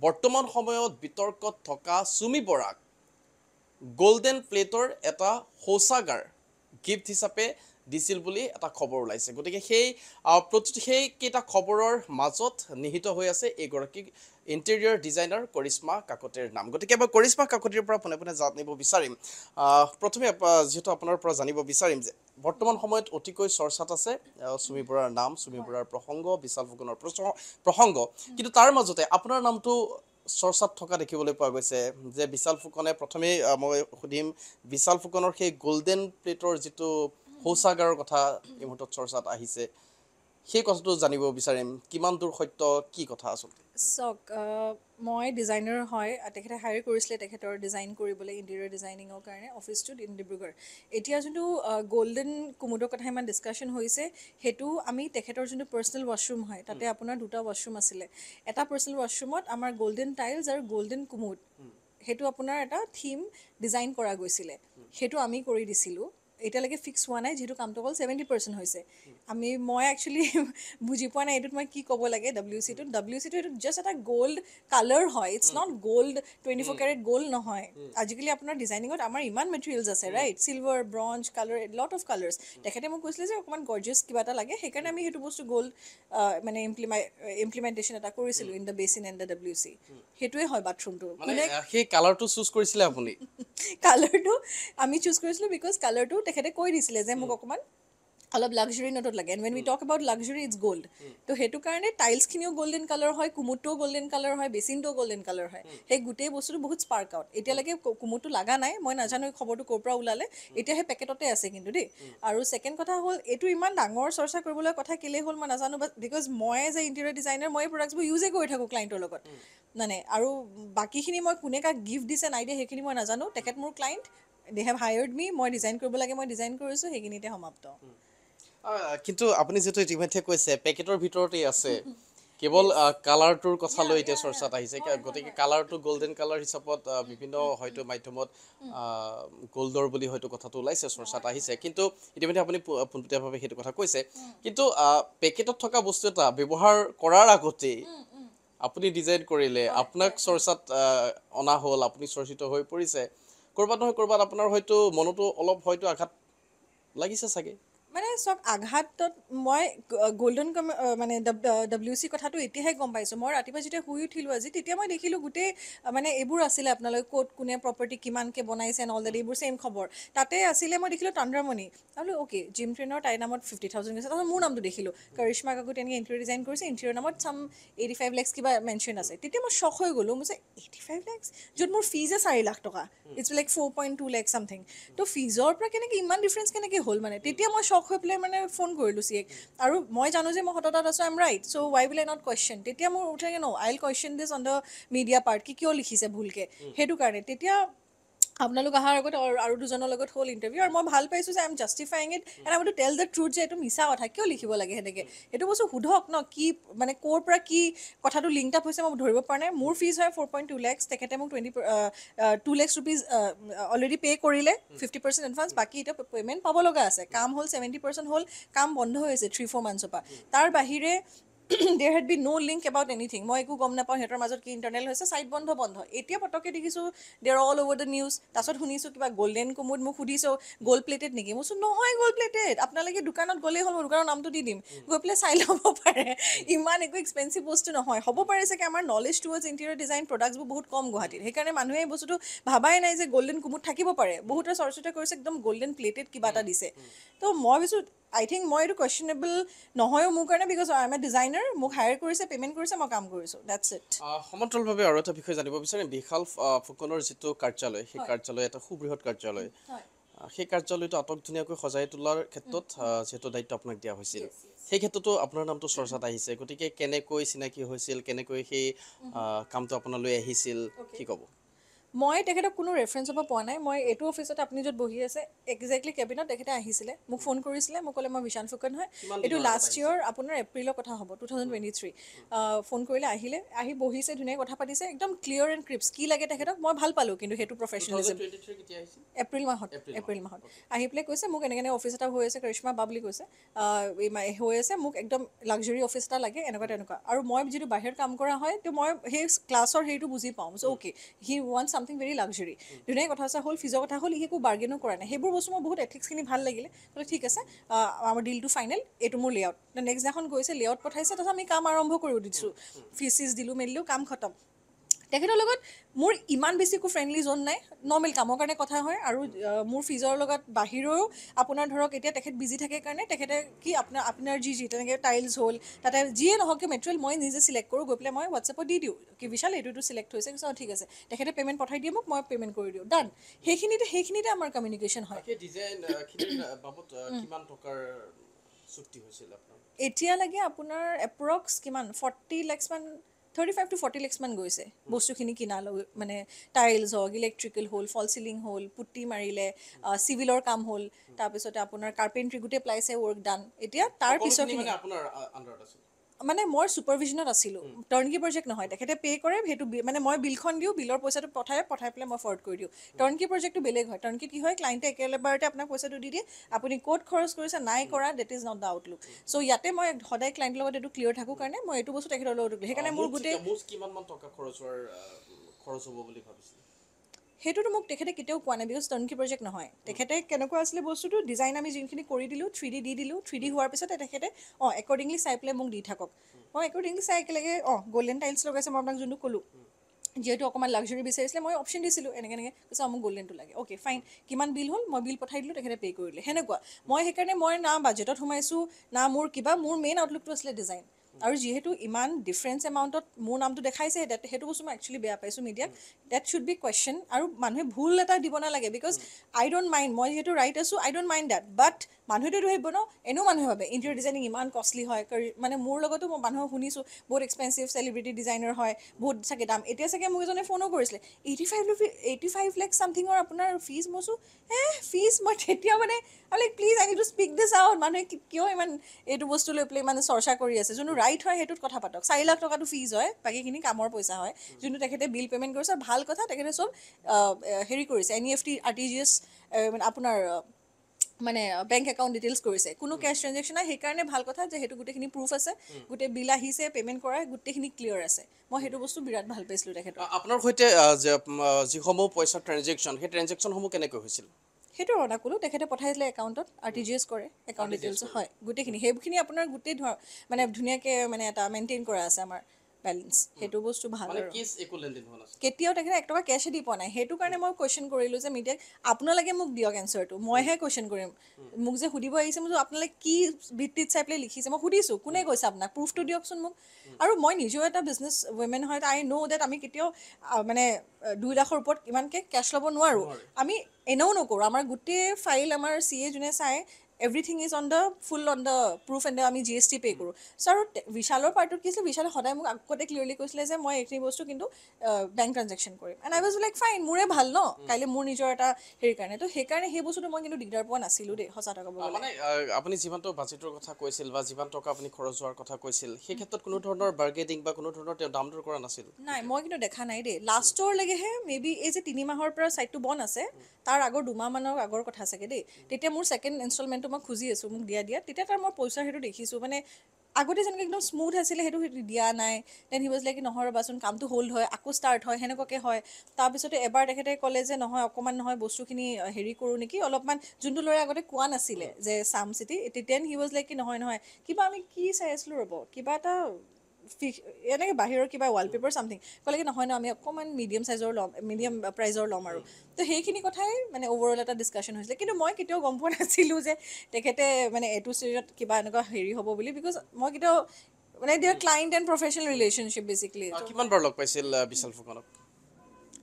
বৰ্তমান সময়ত বিতৰ্কত থকা চুমি বৰাক গল্ডেন প্লেটৰ এটা শৌচাগাৰ গিফ্ট হিচাপে দিছিল বুলি এটা খবৰ ওলাইছে। গতিকে সেই সেইকেইটা খবৰৰ মাজত নিহিত হৈ আছে এইগৰাকী ইণ্টেৰিয়ৰ ডিজাইনাৰ কৰিশ্মা কাকতিৰ নাম। গতিকে মই কৰিশ্মা কাকতিৰ পৰা পোনে পোনে জানিব বিচাৰিম। প্ৰথমে যিহেতু আপোনাৰ পৰা জানিব বিচাৰিম যে বৰ্তমান সময়ত অতিকৈ চৰ্চাত আছে চুমি বৰাৰ নাম চুমি বৰাৰ প্ৰসংগ বিশাল ফুকনৰ প্ৰসংগ। কিন্তু তাৰ মাজতে আপোনাৰ নামটো চৰ্চাত থকা দেখিবলৈ পোৱা গৈছে যে বিশাল ফুকনে প্ৰথমেই মই সুধিম বিশাল ফুকনৰ সেই গল্ডেন প্লেটৰ যিটো শৌচাগাৰৰ কথা এই মুহূৰ্তত চৰ্চাত আহিছে। সেই কথাটো জানিব বিচাৰিম। কিমান দূৰ সত্য কি কথা আচলতে? চাওক মই ডিজাইনাৰ হয় তেখেতে হায়াৰ কৰিছিলে তেখেতৰ ডিজাইন কৰিবলৈ ইণ্টেৰিয়ৰ ডিজাইনিঙৰ কাৰণে অফিচটোত ইন ডিব্ৰুগড় এতিয়া যোনটো গল্ডেন কুমুদৰ কথা ইমান ডিছকাশ্যন হৈছে সেইটো আমি তেখেতৰ যোনটো পাৰ্চনেল ৱাশ্বৰুম হয় তাতে আপোনাৰ দুটা ৱাশ্বৰুম আছিলে। এটা পাৰ্চনেল ৱাশ্বৰুমত আমাৰ গল্ডেন টাইলছ আৰু গল্ডেন কুমুদ। সেইটো আপোনাৰ এটা থিম ডিজাইন কৰা গৈছিলে। সেইটো আমি কৰি দিছিলোঁ। এতিয়ালৈকে ফিক্স হোৱা নাই যিহেতু কামটো অকল ছেভেণ্টি পাৰ্চেণ্ট হৈছে। আমি মই একচুৱেলি বুজি পোৱা নাই এইটোত মই কি ক'ব লাগে ডাব্লিউ চিটোত ডাব্লিউ চিটো এইটো জাষ্ট এটা গ'ল্ড কালাৰ হয়। It's not gold twenty four carat gold নহয়। আজিকালি আপোনাৰ ডিজাইনিঙত আমাৰ ইমান মেটেৰিয়েলছ আছে right silver bronze colour lot of colours তেখেতে মোক কৈছিলে যে অকণমান গৰ্জিয়াছ কিবা এটা লাগে। সেইকাৰণে আমি সেইটো বস্তু গ'ল্ড মানে ইমপ্লিমাই ইমপ্লিমেণ্টেশ্যন এটা কৰিছিলোঁ in the basin and the W C সেইটোৱে হয় বাথৰুমটো মানে সেই কালাৰটো চুজ কৰিছিলে আপুনি? কালাৰটো আমি চুজ কৰিছিলোঁ বিকজ কালাৰটো তেখেতে কৈ দিছিলে যে মোক অকণমান অলপ লাক্সাৰী নোটত লাগে। And when we talk about luxury it's gold তো সেইটো কাৰণে টাইলছখিনিও গল্ডেন কালাৰ হয় কুমুদটোও গল্ডেন কালাৰ হয় বেচিনটোও গল্ডেন কালাৰ হয়। সেই গোটেই বস্তুটো বহুত স্পাৰ্ক আউট এতিয়ালৈকে কুমুদটো লগা নাই মই নাজানো এই খবৰটো ক'ৰ পৰা ওলালে। এতিয়া সেই পেকেটতে আছে কিন্তু দেই। আৰু ছেকেণ্ড কথা হ'ল এইটো ইমান ডাঙৰ চৰ্চা কৰিবলৈ কথা কেলৈ হ'ল মই নাজানো বাট বিকজ মই এজ এ ইণ্টেৰিয়ৰ ডিজাইনাৰ মই এই প্ৰডাক্টছবোৰ ইউজেই কৰি থাকোঁ ক্লাইণ্টৰ লগত। মানে আৰু বাকীখিনি মই কোনে কাক গিফ্ট দিছে নাই দিয়া সেইখিনি মই নাজানো। তেখেত মোৰ client they have hired me মই ডিজাইন কৰিব লাগে মই ডিজাইন কৰিছোঁ সেইখিনিতে সমাপ্ত। কিন্তু আপুনি যিটো ইতিমধ্যে কৈছে পেকেটৰ ভিতৰতেই আছে। কেৱল কালাৰটোৰ কথা লৈ এতিয়া চৰ্চাত আহিছে। গতিকে কালাৰটো গল্ডেন কালাৰ হিচাপত বিভিন্ন হয়তো মাধ্যমত গল্ডৰ বুলি হয়তো কথাটো ওলাইছে চৰ্চাত আহিছে। কিন্তু ইতিমধ্যে আপুনি পোনপটীয়াভাৱে সেইটো কথা কৈছে। কিন্তু পেকেটত থকা বস্তু এটা ব্যৱহাৰ কৰাৰ আগতেই আপুনি ডিজাইন কৰিলে আপোনাক চৰ্চাত অনা হ'ল আপুনি চৰ্চিত হৈ পৰিছে। ক'ৰবাত নহয় ক'ৰবাত আপোনাৰ হয়তো মনতো অলপ হয়তো আঘাত লাগিছে চাগে। মানে চাওক আঘাতত মই গল্ডেন কম মানে ডাব্লিউ চি কথাটো এতিয়াহে গম পাইছোঁ। মই ৰাতিপুৱা যেতিয়া শুই উঠিলোঁ আজি তেতিয়া মই দেখিলোঁ গোটেই মানে এইবোৰ আছিলে আপোনালোকে ক'ত কোনে প্ৰপাৰ্টি কিমানকৈ বনাইছে এণ্ড অল দেট এইবোৰ ছেইম খবৰ। তাতে আছিলে মই দেখিলোঁ তন্দ্ৰামণি আৰু অ'কে জিম ট্ৰেইনৰ তাইৰ নামত ফিফটি থাউজেণ্ড গৈছে। তাৰপিছত মোৰ নামটো দেখিলোঁ। কৰিশ্মা কাকু তেনেকৈ ইণ্টেৰিয়ৰ ডিজাইন কৰিছে ইণ্টেৰিয়ৰ নামত চাম এইটি ফাইভ লেক্স কিবা মেনশ্যন আছে। তেতিয়া মই শ্বক হৈ গ'লোঁ। মই যে এইটি ফাইভ লেক্স য'ত মোৰ ফিজে চাৰি লাখ টকা। It's like four point two lakhs something তো ফিজৰ পৰা কেনেকৈ ইমান ডিফাৰেঞ্চ কেনেকৈ হ'ল মানে? তেতিয়া মই শ্বক হৈ পেলাই মানে ফোন কৰিলোঁ চিয়েক আৰু মই জানো যে মই সততাত আছোঁ I am right so' why will I not question তেতিয়া মোৰ উঠে ন I will question this on the media part কি কিয় লিখিছে ভুলকৈ? সেইটো কাৰণে। তেতিয়া আপোনালোক অহাৰ আগত আৰু দুজনৰ লগত হ'ল ইণ্টাৰভিউ আৰু মই ভাল পাইছোঁ যে I am justifying it and I to tell the truth যে এইটো মিছা কথা কিয় লিখিব লাগে সেনেকৈ? সেইটো বস্তু সোধক ন কি মানে ক'ৰ পৰা কি কথাটো লিংক আপ হৈছে মই ধৰিব পৰা নাই। মোৰ ফিজ হয় ফ'ৰ পইণ্ট টু লেক্স তেখেতে মোক twenty two lakhs rupees already pay' কৰিলে ফিফটি পাৰ্চেণ্ট এডভান্স বাকী এতিয়া পে'মেণ্ট পাব লগা আছে। কাম হ'ল ছেভেণ্টি পাৰ্চেণ্ট হ'ল কাম বন্ধ হৈ আছে থ্ৰী ফ'ৰ মান্থছৰ পৰা। তাৰ বাহিৰে there had be no' link about anything মই একো গম নাপাওঁ সিহঁতৰ মাজত কি ইণ্টাৰনেল হৈছে। ছাইট বন্ধ বন্ধ। এতিয়া পটককৈ দেখিছোঁ দেৰ অল অভাৰ দ্য নিউজ তাৰপাছত শুনিছোঁ কিবা গল্ডেন কুমুদ মোক সুধিছোঁ গ'ল্ড প্লেটেড নেকি? মই কৈছোঁ নহয় গ'ল্ড প্লেটেড আপোনালোকে দোকানত গ'লেই হ'ল মই দোকানৰ নামটো দি দিম। গৈ পেলাই চাই ল'ব পাৰে। ইমান একো এক্সপেঞ্চিভ বস্তু নহয়। হ'ব পাৰে চাগে আমাৰ নলেজ টুৱাৰ্ডছ ইণ্টেৰিয়ৰ ডিজাইন প্ৰডাক্টছবোৰ বহুত কম গুৱাহাটীত। সেইকাৰণে মানুহে এই বস্তুটো ভাবাই নাই যে গল্ডেন কুমুদ থাকিব পাৰে। বহুতে চৰ্চিত কৰিছে একদম গল্ডেন প্লেটেড কিবা এটা দিছে। তো মই ভাবিছোঁ আই থিংক মই এইটো কুৱেশ্যনেবল নহয়ো মোৰ কাৰণে because I am a designer মোক হায়াৰ কৰিছে পে'মেণ্ট কৰিছে মই কাম কৰিছোঁ ডেটছ ইট সমান্তৰালভাৱে আৰু এটা বিষয় জানিব বিচাৰিম বিশাল ফুকনৰ যিটো কাৰ্যালয় সেই কাৰ্যালয় এটা সুবৃহৎ কাৰ্যালয়। সেই কাৰ্যালয়টো আটক ধুনীয়াকৈ সজাই তোলাৰ ক্ষেত্ৰত যিহেতু দায়িত্ব আপোনাক দিয়া হৈছিল। সেই ক্ষেত্ৰতো আপোনাৰ নামটো চৰ্চাত আহিছে গতিকে কেনেকৈ চিনাকি হৈছিল কেনেকৈ সেই কামটো আপোনালৈ আহিছিল কি ক'ব? মই তেখেতক কোনো ৰেফাৰেঞ্চৰ পৰা পোৱা নাই। মই এইটো অফিচত আপুনি য'ত বহি আছে একজেক্টলি কেবিনত তেখেতে আহিছিলে মোক ফোন কৰিছিলে মোক ক'লে মই বিশান ফুকন হয়। এইটো লাষ্ট ইয়েৰ আপোনাৰ এপ্ৰিলৰ কথা হ'ব two thousand twenty three phone কৰিলে আহিলে আহি বহিছে ধুনীয়াকৈ কথা পাতিছে একদম ক্লিয়াৰ এণ্ড ক্ৰিপছ কি লাগে তেখেতক মই ভাল পালোঁ কিন্তু সেইটো প্ৰফেচনেলিজম 2023 কেতিয়া আহিছিল? এপ্ৰিল মাহত এপ্ৰিল মাহত আহি পেলাই কৈছে মোক এনেকৈ এনেকৈ অফিচ এটা হৈ আছে কৰিশ্মা বা বুলি কৈছে। হৈ আছে মোক একদম লাক্সাৰী অফিচ এটা লাগে এনেকুৱা তেনেকুৱা। আৰু মই যিটো বাহিৰত কাম কৰা হয় তো মই সেই ক্লাছৰ হেৰিটো বুজি পাওঁ। অ'কে হি ৱান ছামথিং ভেৰি লাক্সাৰী ধুনীয়া কথা আছে হ'ল ফিজৰ কথা হ'ল সি একো বাৰ্গেনো কৰা নাই। সেইবোৰ বস্তু মোৰ বহুত এথিক্সখিনি ভাল লাগিলে। ক'লে ঠিক আছে আমাৰ ডিলটো ফাইনেল এইটো মোৰ লেআউট নেক্সট দিনাখন গৈছে লেআউট পঠাইছে তাৰপিছত আমি কাম আৰম্ভ কৰি দিছোঁ। ফিজ চিজ দিলোঁ মেলিলোঁ কাম খতম। তেখেতৰ লগত মোৰ ইমান বেছি একো ফ্ৰেণ্ডলি জ'ন নাই। নৰ্মেল কামৰ কাৰণে কথা হয় আৰু মোৰ ফিজৰ লগত বাহিৰেও আপোনাৰ ধৰক এতিয়া তেখেত বিজি থাকে কাৰণে তেখেতে কি আপোনাৰ আপোনাৰ যি যি তেনেকৈ টাইলছ হ'ল তাতে যিয়ে নহওক কিয় মেটেৰিয়েল মই নিজে চিলেক্ট কৰোঁ গৈ পেলাই মই হোৱাটছএপত দি দিওঁ। কি বিশাল এইটোতো চিলেক্ট হৈছে। কৈছে অঁ ঠিক আছে। তেখেতে পে'মেণ্ট পঠাই দিয়ে মোক মই পে'মেণ্ট কৰি দিওঁ। ডান সেইখিনিতে সেইখিনিতে আমাৰ কমিউনিকেশ্যন হয়। এতিয়ালৈকে আপোনাৰ এপ্ৰক্স কিমান ফৰ্টি লেক্সমান থাৰ্টি ফাইভ টু ফৰ্টি লেক্সমান গৈছে। বস্তুখিনি কিনালৈ মানে টাইলছ হওক ইলেক্ট্ৰিকেল হ'ল ফল চিলিং হ'ল পুট্টি মাৰিলে চিভিলৰ কাম হ'ল তাৰপিছতে আপোনাৰ কাৰ্পেণ্ট্ৰি গোটেই প্লাইছে ৱৰ্ক ডান এতিয়া তাৰ সকলোখিনি পিছৰখিনি মানে মই ছুপাৰভিজনত আছিলোঁ। টাৰ্ণকি প্ৰজেক্ট নহয় তেখেতে পে' কৰে সেইটো মানে মই বিলখন দিওঁ বিলৰ পইচাটো পঠাই পঠাই পেলাই মই ফৰ্ড কৰি দিওঁ। টাৰ্ণকি প্ৰজেক্টটো বেলেগ হয়। টাৰ্ণকি কি হয় ক্লাইণ্টে একেবাৰতে আপোনাক পইচাটো দি দিয়ে আপুনি ক'ত খৰচ কৰিছে নাই কৰা that is not the outlook so' ইয়াতে মই সদায় ক্লাইণ্টৰ লগত এইটো ক্লিয়াৰ থাকোঁ কাৰণে মই এইটো বস্তু তেখেতৰ লগত সেইকাৰণে মোৰ গোটেই খৰচ হ'ব বুলি ভাবিছিল? সেইটোতো মোক তেখেতে কেতিয়াও কোৱা নাই বিকজ টাৰ্ণকি প্ৰজেক্ট নহয়। তেখেতে কেনেকুৱা আছিলে বস্তুটো ডিজাইন আমি যোনখিনি কৰি দিলোঁ থ্ৰী ডি দি দিলোঁ থ্ৰী ডি হোৱাৰ পিছতে তেখেতে অঁ একৰ্ডিংলি চাই পেলাই মোক দি থাকক। মই একৰ্ডিংলি চাই একেলগে অঁ গল্ডেন টাইলছ লগাইছে মই আপোনাক যোনটো ক'লোঁ যিহেতু অকণমান লাক্সাৰী বিচাৰিছিলে মই অপশ্যন দিছিলোঁ এনেকৈ এনেকৈ কৈছে মোক গল্ডেনটো লাগে। অ'কে ফাইন কিমান বিল হ'ল? মই বিল পঠাই দিলোঁ তেখেতে পে' কৰিলে সেনেকুৱা। মই সেইকাৰণে মই না বাজেটত সোমাইছোঁ না মোৰ কিবা মোৰ মেইন আউটলুকটো আছিলে ডিজাইন আৰু যিহেতু ইমান ডিফাৰেঞ্চ এমাউণ্টত মোৰ নামটো দেখাইছে সেইটো বস্তু মই একচুৱেলি বেয়া পাইছোঁ মিডিয়াক ডেট শ্বুড বি কুৱেশ্যন আৰু মানুহে ভুল এটা দিব নালাগে বিকজ আই ডোণ্ট মাইণ্ড মই যিহেতু ৰাইট আছোঁ I don't mind that but মানুহেতো ভাবিব ন এনেও মানুহে ভাবে ইণ্টেৰিয়ৰ ডিজাইনিং ইমান কষ্টলি হয় মানে মোৰ লগতো মই মানুহক শুনিছোঁ বহুত এক্সপেঞ্চিভ চেলিব্ৰিটি ডিজাইনাৰ হয় বহুত চাগে দাম এতিয়া চাগে মোক এজনে ফোনো কৰিছিলে এইটি ফাইভ এইটি ফাইভ লেখ ছামথিঙৰ আপোনাৰ ফিজ কৈছোঁ হে ফিজ মই তেতিয়া মানে like please I need to speak this out মানুহে কিয় ইমান এইটো বস্তু লৈ পেলাই মানে চৰ্চা কৰি আছে? যোনটো ৰাইট হয় সেইটোত কথা পাতক। চাৰি লাখ টকাটো ফিজ হয় বাকীখিনি কামৰ পইচা হয়। যোনটো তেখেতে বিল পে'মেণ্ট কৰিছে ভাল কথা তেখেতে চব হেৰি কৰিছে N E F T R T G S মানে আপোনাৰ মানে বেংক একাউণ্ট ডিটেইলছ কৰিছে। কোনো কেছ ট্ৰেনজেকশ্যন নাই সেইকাৰণে ভাল কথা যে সেইটো গোটেইখিনি প্ৰুফ আছে গোটেই বিল আহিছে পে'মেণ্ট কৰা গোটেইখিনি ক্লিয়াৰ আছে। মই সেইটো বস্তু বিৰাট ভাল পাইছিলোঁ তেখেতৰ। আপোনাৰ সৈতে যিসমূহ পইচাৰ ট্ৰেনজেকশ্যন সেই ট্ৰেনজেকশ্যনসমূহ কেনেকৈ হৈছিল? সেইটো ৰনা ক'লো তেখেতে পঠাইছিলে একাউণ্টত আৰ টি জি এছ কৰে একাউণ্ট ডিটেইলছ হয় গোটেইখিনি সেইখিনি আপোনাৰ গোটেই ধৰ মানে ধুনীয়াকৈ মানে এটা মেইনটেইন কৰা আছে আমাৰ। বেলেঞ্চ সেইটো বস্তু ভাল আৰু। কেতিয়াও তেখেতে এক টকা কেছে দি পোৱা নাই। সেইটো কাৰণে মই কুৱেশ্যন কৰিলোঁ যে মিডিয়াক আপোনালোকে মোক দিয়ক এনচাৰটো মইহে কুৱেশ্যন কৰিম। মোক যে সুধিব আহিছে মই আপোনালোকে কি ভিত্তিত চাই পেলাই লিখিছে? মই সুধিছোঁ কোনে কৈছে আপোনাক? প্ৰুফটো দিয়কচোন মোক। আৰু মই নিজেও এটা বিজনেছ ৱমেন হয় আই ন' ডেট আমি কেতিয়াও মানে দুই লাখৰ ওপৰত ইমানকৈ কেছ ল'ব নোৱাৰোঁ। আমি এনেও নকৰোঁ। আমাৰ গোটেই ফাইল আমাৰ চি এ যোনে চাই everything is on the full on the proof and আমি জি এছ টি পে' কৰোঁ। চ' আৰু বিশালৰ পাৰ্টত কি আছিলে? বিশালে সদায় মোক আগতে ক্লিয়াৰলি কৈছিলে যে মই এইখিনি বস্তু কিন্তু বেংক ট্ৰানজেকশ্যন কৰিম। And I was like fine মোৰে ভাল ন? কাইলৈ মোৰ নিজৰ এটা হেৰি কাৰণে। তো সেইকাৰণে সেই বস্তুটো মই কিন্তু দিগদাৰ পোৱা নাছিলোঁ দেই সঁচা গ'লে। মানে আপুনি যিমানটো বাজেটৰ কথা কৈছিল বা যিমান টকা আপুনি খৰচ হোৱাৰ কথা কৈছিল সেই ক্ষেত্ৰত কোনো ধৰণৰ বাৰ্গেনিং বা কোনো ধৰণৰ তেওঁ দাম দৰ কৰা নাছিল? নাই মই কিন্তু দেখা নাই দেই। লাষ্টৰলৈকেহে মে বি এই যে তিনি মাহৰ পৰা ছাইটটো বন্ধ আছে তাৰ আগৰ দুমাহমানৰ আগৰ কথা চাগে দেই। তেতিয়া মোৰ ছেকেণ্ড ইনষ্টলমেণ্টটো মই খুজি আছোঁ মোক দিয়া দিয়া। তেতিয়া তাৰ মই পইচা সেইটো দেখিছোঁ। মানে আগতে যেনেকৈ একদম স্মুথ আছিলে সেইটো দিয়া নাই। দেন হি ৱাজ লাইক নহয় ৰ'বাচোন কামটো হ'ল্ড হয় আকৌ ষ্টাৰ্ট হয় সেনেকুৱাকৈ হয়। তাৰপিছতে এবাৰ তেখেতে ক'লে যে নহয় অকণমান নহয় বস্তুখিনি হেৰি কৰোঁ নেকি। অলপমান যোনটো ল'ৰাই আগতে কোৱা নাছিলে যে চাম চিটি তেতিয়া হি ৱাজ লাইক কি নহয় নহয় কিবা আমি কি চাই আছিলোঁ ৰ'ব কিবা এটা এনেকৈ বাহিৰৰ কিবা ৱালপেপাৰ চামথিং ক'লে কি নহয় ন আমি অকণমান মিডিয়াম চাইজৰ ল'ম মিডিয়াম প্ৰাইজৰ ল'ম আৰু। তো সেইখিনি কথাই মানে অভাৰঅল এটা ডিছকাশ্যন হৈছিলে। কিন্তু মই কেতিয়াও গম পোৱা নাছিলোঁ যে তেখেতে মানে এইটো ষ্টেজত কিবা এনেকুৱা হেৰি হ'ব বুলি বিকজ মই কেতিয়াও মানে their client and professional relationship basically কিমানবাৰ লগ পাইছিল বিশাল ফুকনক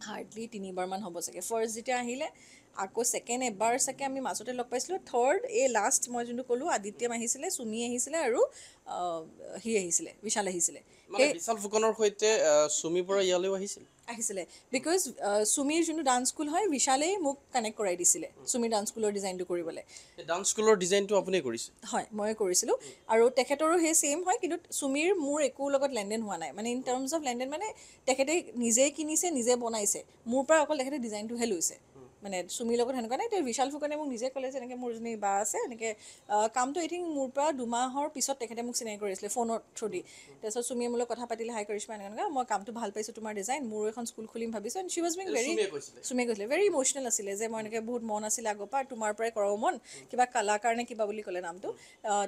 হাৰ্ডলি তিনিবাৰমান হ'ব চাগে। ফাৰ্ষ্ট যেতিয়া আহিলে আকৌ ছেকেণ্ড এবাৰ চাগে আমি মাজতে লগ পাইছিলোঁ। থাৰ্ড এই লাষ্ট মই যোনটো ক'লোঁ আদিত্যম আহিছিলে চুমি আহিছিলে আৰু সি আহিছিলে বিশাল আহিছিলে। বিশাল ফুকনৰ সৈতে আহ, চুমি বৰা ইয়ালৈও আহিছিল? আহিছিলে। বিকজ চুমিৰ যোনটো ডান্স স্কুল হয় বিশালেই মোক কানেক্ট কৰাই দিছিলে চুমিৰ ডান্স স্কুলৰ ডিজাইনটো কৰিবলৈ। ডান্স স্কুলৰ ডিজাইনটো আপুনি কৰিছে? হয় মই কৰিছিলোঁ। আৰু তেখেতৰো সেই ছেইম হয় কিন্তু চুমিৰ মোৰ একো লগত লেনদেন হোৱা নাই। মানে ইন টাৰ্মছ অফ লেনদেন মানে তেখেতে নিজে কিনিছে নিজে বনাইছে। মোৰ পৰা অকল তেখেতে ডিজাইনটোহে লৈছে। মানে চুমিৰ লগত সেনেকুৱা নাই বিশাল ফুকনে মোক নিজে ক'লে যে এনেকৈ মোৰ যোনী বা আছে এনেকৈ কামটো আই থিংক মোৰ পৰা দুমাহৰ পিছত তেখেতে মোক চিনাকি কৰিছিলে ফোনৰ থ্ৰু দি তাৰপিছত চুমিয়ে মোৰ লগত কথা পাতিলে হাই কৰিশ্মা এনেকুৱা এনেকুৱা মই কামটো ভাল পাইছোঁ তোমাৰ ডিজাইন মোৰো এখন স্কুল খুলিম ভাবিছোঁ and she was being very চুমিয়ে কৈছিলে। ভেৰি ইম'চনেল আছিলে যে মই এনেকৈ বহুত মন আছিলে আগৰ পৰা তোমাৰ পৰাই কৰাব মন কিবা কালাকাৰ নে কিবা বুলি ক'লে নামটো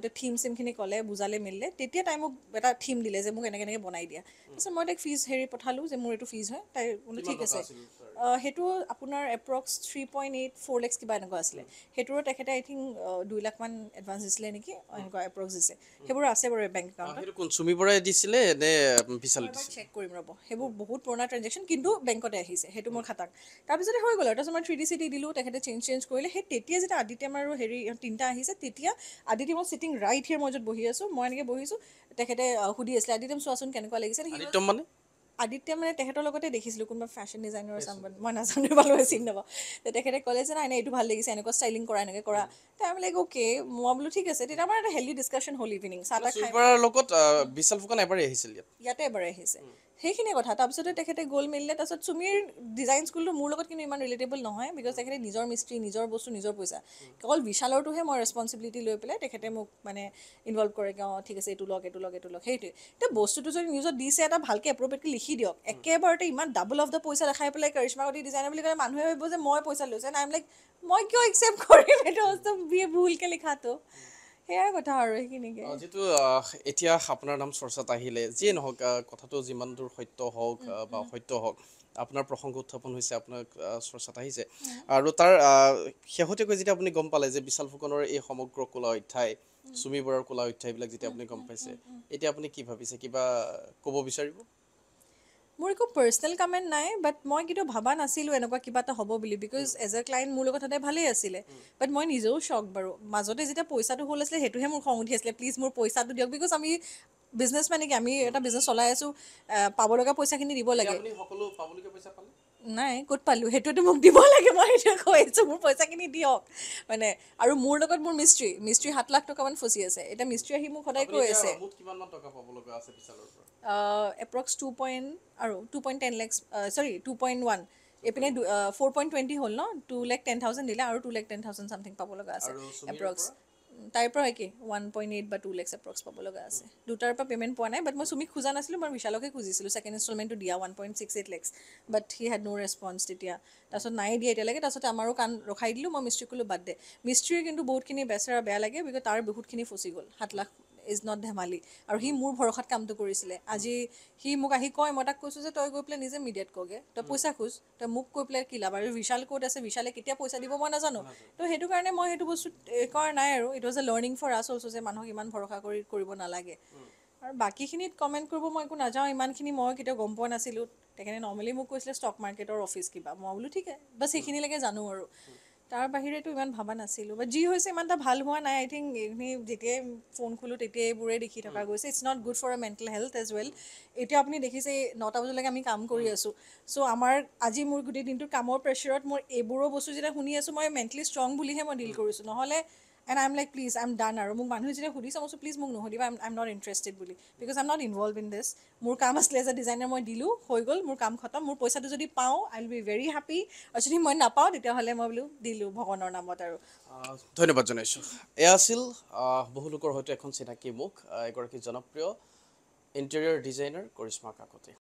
তো থিম চিমখিনি ক'লে বুজালে মেলিলে তেতিয়া তাই মোক এটা থিম দিলে যে মোক এনেকৈ এনেকৈ বনাই দিয়া। তাৰপিছত মই তাইক ফিজ হেৰি পঠালোঁ যে মোৰ এইটো ফিজ হয় তাই বোলে ঠিক আছে। সেইটো আপোনাৰ approx three point eight four lakhs কিবা এনেকুৱা আছিলে। সেইটোৰো তেখেতে আই থিংক দুই লাখমান এডভান্স দিছিলে নেকি? এনেকুৱা এপ্ৰক্স দিছে। সেইবোৰ আছে বাৰু বেংক একাউণ্টত দিছিলে নে দিছিলে? চেক কৰিম ৰ'ব। সেইবোৰ বহুত পুৰণা ট্ৰেঞ্জেকশ্যন কিন্তু বেংকতে আহিছে। সেইটো মোৰ খাতাক তাৰপিছতে হৈ গ'ল তাৰপিছত মই থ্ৰী ডি চি ডি দিলোঁ তেখেতে চেঞ্জ চেঞ্জ কৰিলে। সেই তেতিয়া যেতিয়া আদিত্যম আৰু হেৰি তিনিটা আহিছে তেতিয়া আদিত্যম চিটিং ৰাইট হিয়াৰ মই য'ত বহি আছোঁ মই এনেকৈ বহিছোঁ। তেখেতে সুধি আছিলে আদিত্যম চোৱাচোন কেনেকুৱা লাগিছে? মানে? আদিত্য মানে তেখেতৰ লগতে দেখিছিলোঁ কোনোবা ফেশ্বন ডিজাইনাৰ চামবান মই নাজানো পালোঁ চিনি নাপাওঁ। তেখেতে ক'লে যে নাই নাই এইটো ভাল লাগিছে এনেকুৱা ষ্টাইলিং কৰা এনেকৈ কৰা। তাই লাইক অ'কে মই বোলো ঠিক আছে। তেতিয়া আমাৰ এটা হেল্ডি ডিছকাশ্যন হ'ল ইভিনিং চাহ তাহ চুমি খাই বৰাৰ লগত আহ, বিশাল ফুকন এবাৰেই আহিছিল ইয়াত। এবাৰ আহিছে। সেইখিনি কথা তাৰপিছতে তেখেতে গ'ল মেলিলে তাৰপিছত চুমিৰ ডিজাইন স্কুলটো মোৰ লগত কিন্তু ইমান ৰিলেটেবল নহয় বিকজ তেখেতে নিজৰ মিস্ত্ৰী নিজৰ বস্তু নিজৰ পইচা। অকল বিশালৰটোহে মই ৰেচপনচিবিলিটি লৈ পেলাই তেখেতে মোক মানে ইনভলভ কৰে অঁ ঠিক আছে এইটো লওক এইটো লওক এইটো লওক সেইটোৱে। এতিয়া বস্তুটো যদি নিউজত দিছে এটা ভালকৈ এপ্ৰপ্ৰিয়েটলি লিখি দিয়ক। একেবাৰতে ইমান ডাবল অফ দ্য পইচা দেখাই পেলাই কৰিশ্মা গতি ডিজাইনাৰ বুলি ক'লে মানুহে ভাবিব যে মই পইচা লৈছে নাই লাইক মই কিয় একচেপ্ট কৰিম এইটো বস্তু? ভুলকৈ লিখাটো। সেয়াই কথা আৰু সেইখিনিকে। যিটো এতিয়া আপোনাৰ নাম চৰ্চাত আহিলে যিয়ে নহওক কথাটো যিমান দূৰ সত্য হওক বা অসত্য হওক আপোনাৰ প্ৰসংগ উত্থাপন হৈছে আপোনাক চৰ্চাত আহিছে। আৰু তাৰ শেহতীয়াকৈ যেতিয়া আপুনি গম পালে যে বিশাল ফুকনৰ এই সমগ্ৰ কলা অধ্যায় চুমি বৰাৰ কলা অধ্যায়বিলাক যেতিয়া আপুনি গম পাইছে এতিয়া আপুনি কি ভাবিছে? কিবা ক'ব বিচাৰিব? মোৰ একো পাৰ্চনেল কামেণ্ট নাই বাট মই কেতিয়াও ভবা নাছিলোঁ এনেকুৱা কিবা এটা হ'ব বুলি বিকজ এজ এ ক্লাইণ্ট মোৰ লগত সদায় ভালেই আছিলে। বাট মই নিজেও শ্বক বাৰু। মাজতে যেতিয়া পইচাটো হ'ল আছিলে সেইটোহে মোৰ খং উঠি আছিলে প্লিজ মোৰ পইচাটো দিয়ক বিকজ আমি বিজনেছ মানে কি আমি এটা বিজনেছ চলাই আছোঁ আহ, পাব লগা পইচাখিনি দিব লাগে। নাই ক'ত পালোঁ? সেইটোতো মোক দিব লাগে মই সেইটোৱে কৈ আছোঁ মোৰ পইচাখিনি দিয়ক। মানে আৰু মোৰ লগত মোৰ মিস্ত্ৰী মিস্ত্ৰী সাত লাখ টকামান ফচি আছে। এতিয়া মিস্ত্ৰী আহি মোক সদায় কৈ আছে। এপ্ৰক্স টু পইণ্ট আৰু two point ten lakhs sorry two point one. এইপিনে ফ'ৰ পইণ্ট টুৱেণ্টি হ'ল ন? টু লেক টেন থাউজেণ্ড দিলে আৰু two lakh ten thousand something পাব লগা আছে এপ্ৰক্স। তাইৰ পৰা একে ওৱান পইণ্ট এইট বা টু লেক্স এপ্ৰক্স পাব লগা আছে। দুটাৰ পৰা পে'মেণ্ট পোৱা নাই বাট মই চুমিক খোজা নাছিলোঁ মই বিশালকে খুজিছিলোঁ। ছেকেণ্ড ইনষ্টলমেণ্টটো দিয়া one point six eight lakhs but he had no' response তেতিয়া। তাৰপিছত নাই দিয়া এতিয়ালৈকে তাৰপিছত আমাৰো কাণ ৰখাই দিলোঁ মই মিস্ত্ৰীক ক'লোঁ বাদ দে। মিস্ত্ৰীৰ কিন্তু বহুতখিনি বেচেৰা বেয়া লাগে বিকজ তাৰ বহুতখিনি ফচি গ'ল সাত লাখ ইজ নট ধেমালি। আৰু সি মোৰ ভৰসাত কামটো কৰিছিলে। আজি সি মোক আহি কয় মই তাক কৈছোঁ যে তই গৈ পেলাই নিজে মিডিয়াত কগে। তই পইচা খোজ। তই মোক কৈ পেলাই কি লাভ? আৰু বিশাল ক'ত আছে? বিশালে কেতিয়া পইচা দিব মই নাজানো। তো সেইটো কাৰণে মই সেইটো বস্তু কৰা নাই আৰু। It was a learning for us also যে মানুহক ইমান ভৰসা কৰি কৰিব নালাগে। আৰু বাকীখিনিত কমেণ্ট কৰিব মই একো নাযাওঁ। ইমানখিনি মই কেতিয়াও গম পোৱা নাছিলোঁ। তেখেতে নৰ্মেলি মোক কৈছিলে ষ্টক মাৰ্কেটৰ অফিচ কিবা। মই বোলো ঠিক বাছ সেইখিনিলৈকে জানো আৰু। তাৰ বাহিৰেতো ইমান ভবা নাছিলোঁ। বাট যি হৈছে ইমান এটা ভাল হোৱা নাই আই থিংক এইখিনি যেতিয়াই ফোন খোলোঁ তেতিয়াই এইবোৰে দেখি থকা গৈছে। It's not good for uh mental health as well এতিয়া আপুনি দেখিছে নটা বজালৈকে আমি কাম কৰি আছোঁ। চ' আমাৰ আজি মোৰ গোটেই দিনটোৰ কামৰ প্ৰেছাৰত মোৰ এইবোৰো বস্তু যেতিয়া শুনি আছোঁ মই মেণ্টেলি ষ্ট্ৰং বুলিহে মই ডিল কৰিছোঁ। নহ'লে and I am like please I am done আৰু মোক মানুহে যেতিয়া সুধিছে মই প্লিজ মোক নুসুধিবা আই এম নট ইণ্টাৰেষ্টেড বুলি because I am not involve in this মোৰ কাম আছিলে এজ এ ডিজাইনাৰ মই দিলোঁ হৈ গ'ল মোৰ কাম খতম মোৰ পইচাটো যদি পাওঁ I will be very happy আৰু যদি মই নাপাওঁ তেতিয়াহ'লে মই বোলো দিলোঁ ভগৱানৰ নামত আৰু ধন্যবাদ জনাইছোঁ এয়া আছিল আহ, বহু লোকৰ হয়তো এখন চিনাকি মুখ এগৰাকী জনপ্ৰিয় ইণ্টেৰিয়ৰ ডিজাইনাৰ কৰিশ্মা কাকতি